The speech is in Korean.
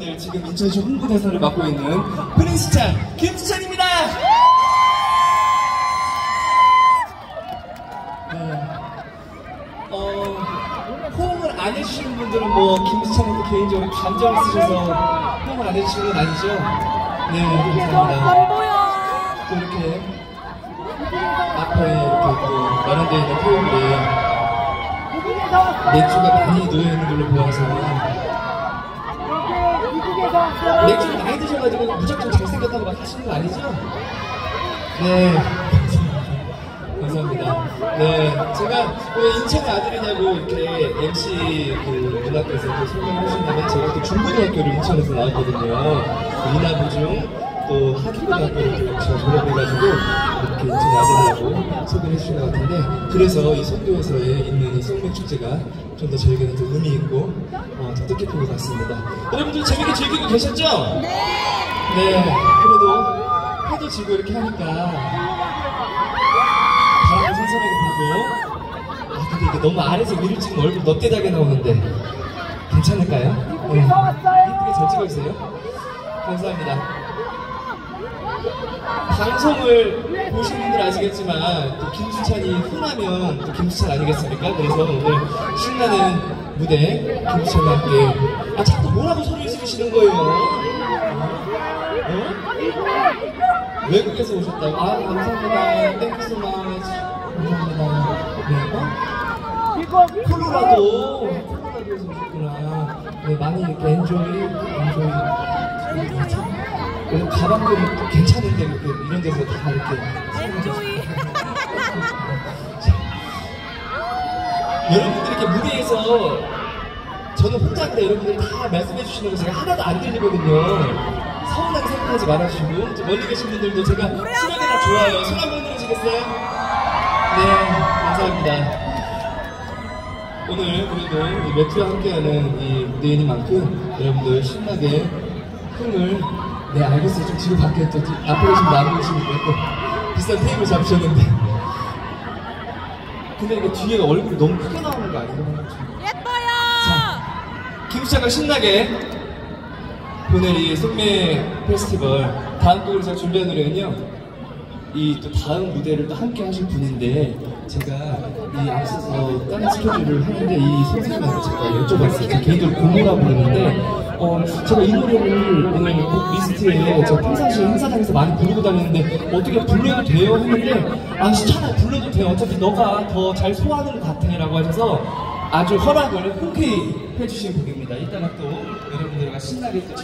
네, 지금 인천시 홍보대사를 맡고 있는 프린스찬 김수찬입니다. 네. 어, 호응을 안 해주시는 분들은 뭐 김수찬한테 개인적으로 감정을 쓰셔서 호응을 안 해주시는 건 아니죠? 네, 감사합니다. 또 이렇게 앞에 이렇게 또 마련되어 있는 테이블에 맥주가 많이 놓여 있는 걸로 보여서 맥주를 많이 드셔가지고 무조건 잘생겼다고 막 하시는 거 아니죠? 네. 감사합니다. 네. 제가 왜 인천의 아들이냐고 이렇게 MC 그또 설명을 하신다면 제가 또 중고등학교를 인천에서 나왔거든요. 이나부중 또 하기고등학교를 또 제가 졸업해가지고 아들이라고 소개를 해주신 것 같은데 그래서 이 송도에서에 있는 이 송맥 축제가 좀 더 저에게는 더 의미 있고 어, 더 뜻깊은 것 같습니다. 여러분들 재밌게 즐기고 계셨죠? 네, 그래도 해도 지고 이렇게 하니까 바람도 선선하게 불고 아 근데 이게 너무 아래서 위를 찍으면 얼굴 넙대다게 나오는데 괜찮을까요? 네. 이쁘게 잘 찍어주세요. 감사합니다. 방송을 보신 분들 아시겠지만 또 김수찬이 흥 하면 또 김수찬 아니겠습니까? 그래서 오늘 신나는 무대 김수찬과 함께 아 자꾸 뭐라고 소리를 지르시는 거예요? 어? 외국에서 오셨다고? 아 감사합니다. Thank you much. 감사합니다. 네, 어? 콜로라도 콜로라도에서 오셨구나. 네, 많이 이렇게 enjoy 엔조이. 그래서 가방도 또 괜찮은데 이렇게 이런 데서 다 이렇게 엔조이. 여러분들 이렇게 무대에서 저는 혼자인데 여러분들이 다 말씀해 주시는 거 제가 하나도 안 들리거든요. 서운하게 생각하지 말아주시고 저 멀리 계신 분들도 제가 신나게 다 좋아요. 손 한번 들어주시겠어요? 네, 감사합니다. 오늘 그래도 이 매트와 함께하는 이 무대이니만큼 여러분들 신나게 흥을 네 알겠어요. 좀 뒤로 계신 분안 보이시니까 또 비싼 테이블 잡으셨는데 근데 이거 뒤에 얼굴이 너무 크게 나오는 거 아니에요? 예뻐요. 김수찬과 신나게 보낼 이 송매 페스티벌 다음 곡으로 제가 준비한 노래는요 이 또 다음 무대를 또 함께 하실 분인데 제가 이 앞서서 다른 스케줄을 하는데 이 선생님한테 제가 여쭤봤어요 제 개인적으로 고모라고 그러는데 어, 제가 이 노래를 오늘 곡 리스트에 제가 평상시에 행사장에서 많이 부르고 다니는데 어떻게 불러도 돼요? 했는데 아 괜찮아 불러도 돼요 어차피 너가 더 잘 소화하는 것 같아 라고 하셔서 아주 허락을 흔쾌히 해주신 곡입니다. 이따가 또 여러분들과 신나게 또 즐겨